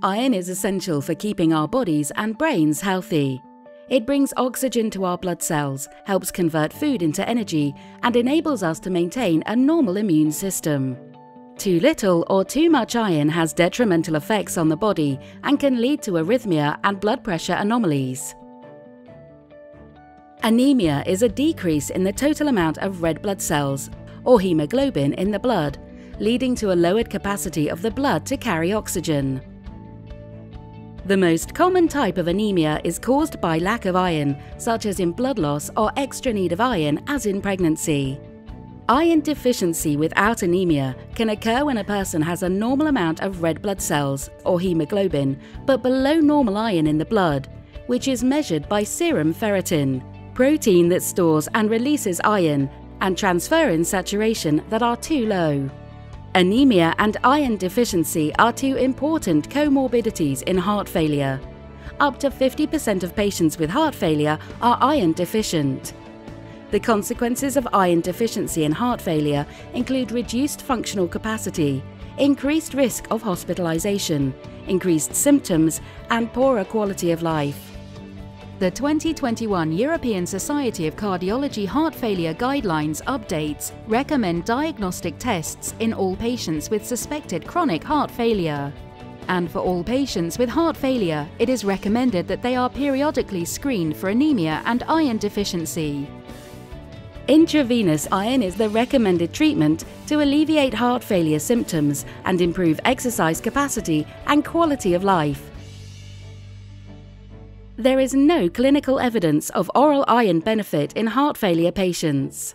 Iron is essential for keeping our bodies and brains healthy. It brings oxygen to our blood cells, helps convert food into energy, and enables us to maintain a normal immune system. Too little or too much iron has detrimental effects on the body and can lead to arrhythmia and blood pressure anomalies. Anemia is a decrease in the total amount of red blood cells, or hemoglobin, in the blood, leading to a lowered capacity of the blood to carry oxygen. The most common type of anemia is caused by lack of iron, such as in blood loss or extra need of iron, as in pregnancy. Iron deficiency without anemia can occur when a person has a normal amount of red blood cells, or hemoglobin, but below normal iron in the blood, which is measured by serum ferritin, protein that stores and releases iron, and transferrin saturation that are too low. Anemia and iron deficiency are two important comorbidities in heart failure. Up to 50% of patients with heart failure are iron deficient. The consequences of iron deficiency in heart failure include reduced functional capacity, increased risk of hospitalization, increased symptoms, and poorer quality of life. The 2021 European Society of Cardiology Heart Failure Guidelines updates recommend diagnostic tests in all patients with suspected chronic heart failure. And for all patients with heart failure, it is recommended that they are periodically screened for anemia and iron deficiency. Intravenous iron is the recommended treatment to alleviate heart failure symptoms and improve exercise capacity and quality of life. There is no clinical evidence of oral iron benefit in heart failure patients.